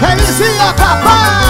É isso, capaz.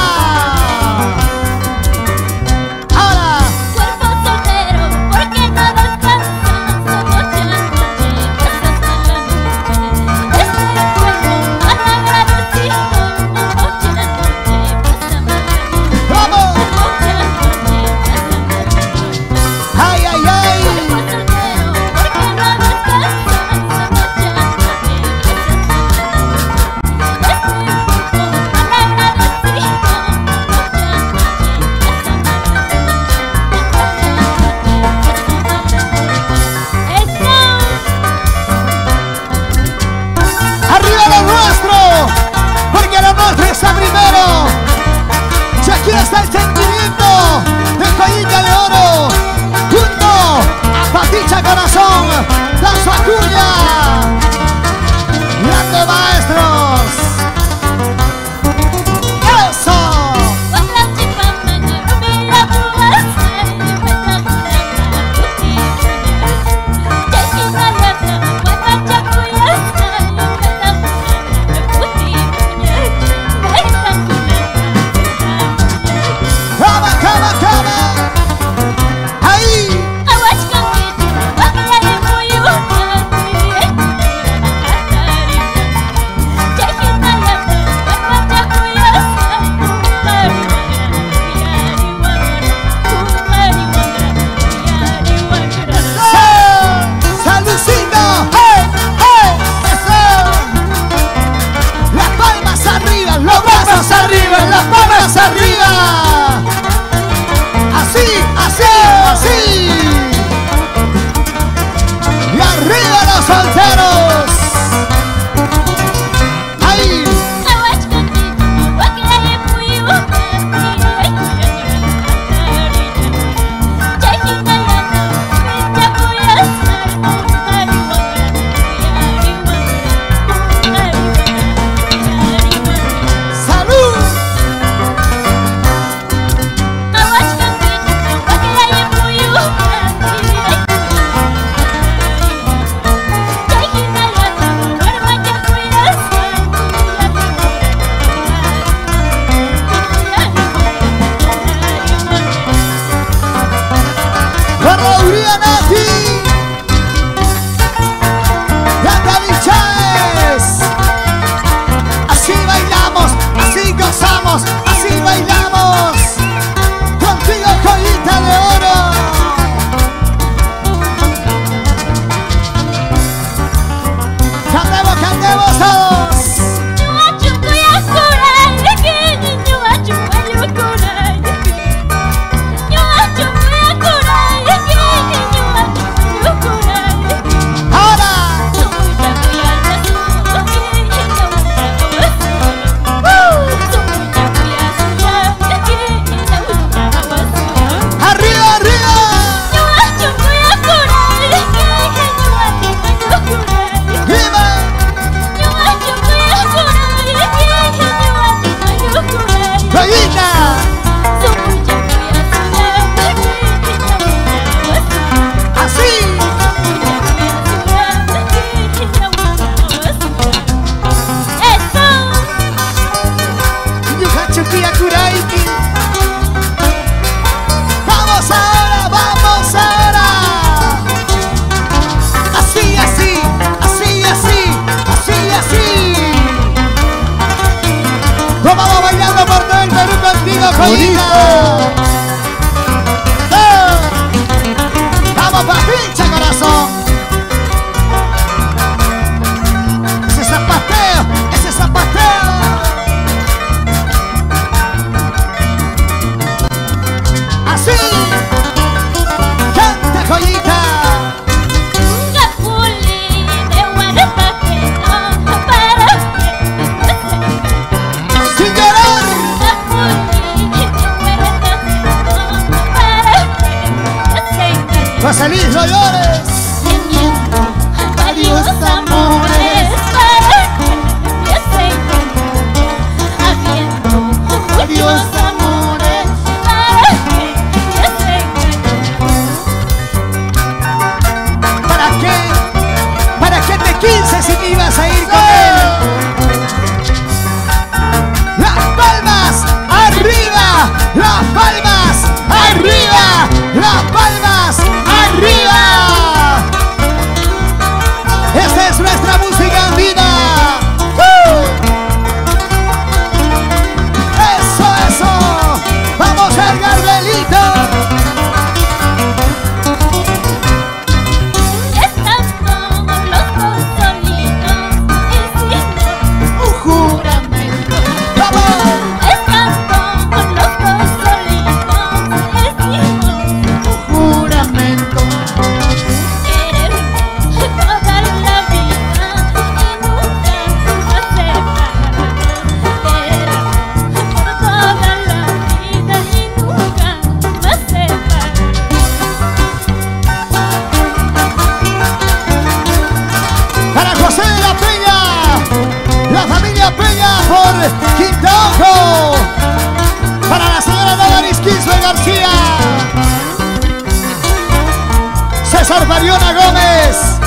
Gómez.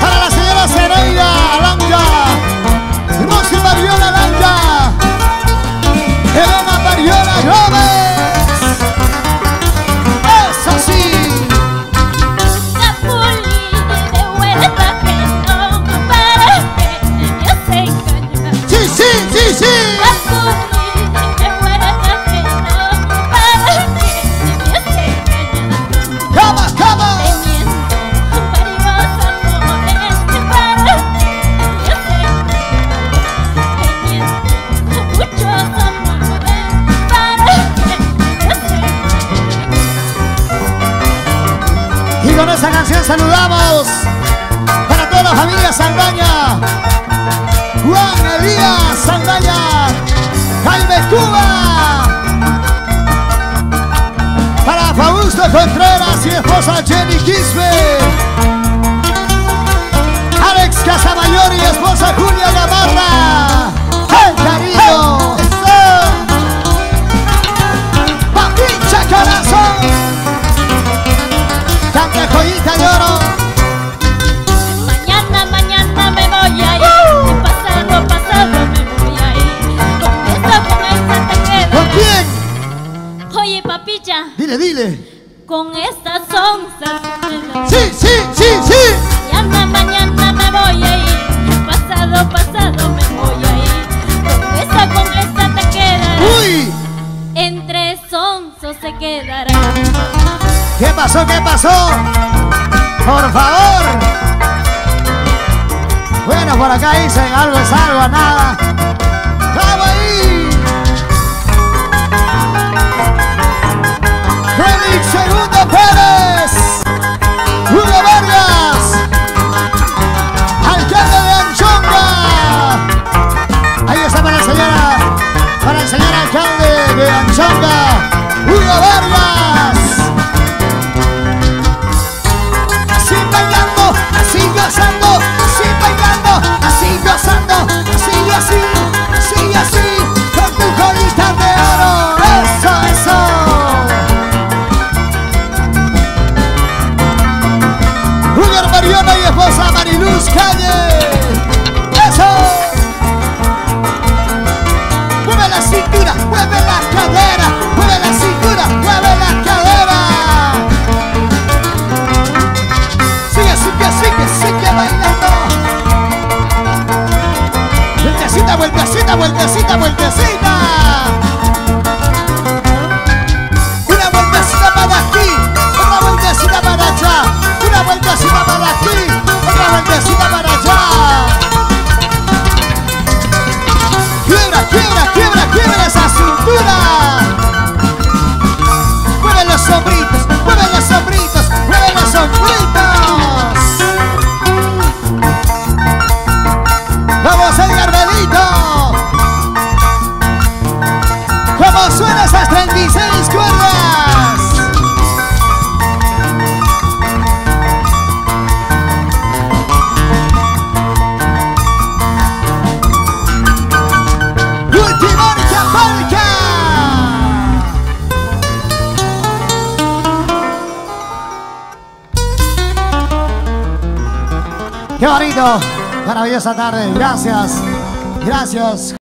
Para la señora Zeneida Alanja. Saludamos para toda la familia Sandaña. Juan Elías Sandaña. Jaime Cuba. Para Fausto Contreras y esposa Jenny Quispe. Alex Casamayor y esposa Julia Gamarra. ¡Hey, cariño! De oro. Mañana, mañana me voy a ir. Pasado, pasado me voy a ir. Con esa, con esa te ¿Con quedarás. quién? Oye, papicha, Dile, dile. con estas onzas. Sí, sí, sí, sí. Mañana, mañana me voy a ir. Pasado, pasado me voy a ir. Con esa, con esa te quedarás. Uy. Entre sonsos se quedará. ¿Qué pasó? ¿Qué pasó? Por favor. Bueno, por acá dicen algo es algo, nada. Maravillosa tarde. Gracias, gracias.